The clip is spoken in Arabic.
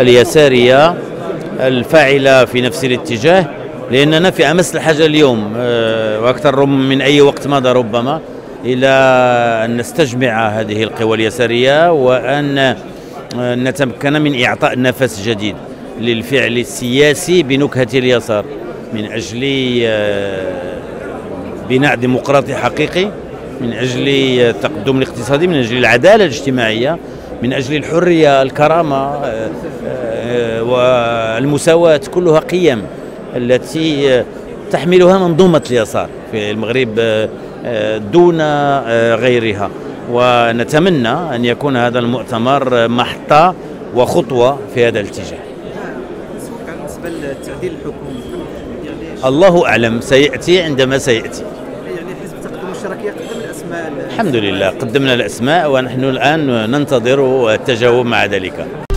اليسارية الفاعلة في نفس الاتجاه لأننا في أمس الحاجة اليوم آه، وأكثر من أي وقت مضى ربما إلى أن نستجمع هذه القوى اليسارية وأن آه، نتمكن من إعطاء نفس جديد للفعل السياسي بنكهة اليسار من أجل آه، بناء ديمقراطي حقيقي من أجل التقدم الاقتصادي من أجل العدالة الاجتماعية من أجل الحرية الكرامة والمساواة كلها قيم التي تحملها منظومة اليسار في المغرب دون غيرها. ونتمنى أن يكون هذا المؤتمر محطة وخطوة في هذا الاتجاه. بالنسبة للتعديل الحكومي الله أعلم سيأتي عندما سيأتي. قدم الأسماء؟ الحمد لله قدمنا الأسماء ونحن الآن ننتظر التجاوب مع ذلك.